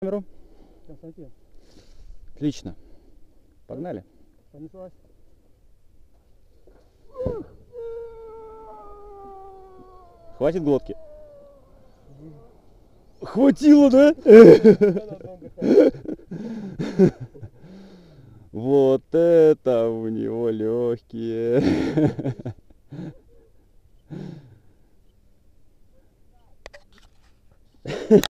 камеру. Константин. Отлично. Погнали. Понеслась. Хватит глотки. Хватило, да? Вот это у него легкие.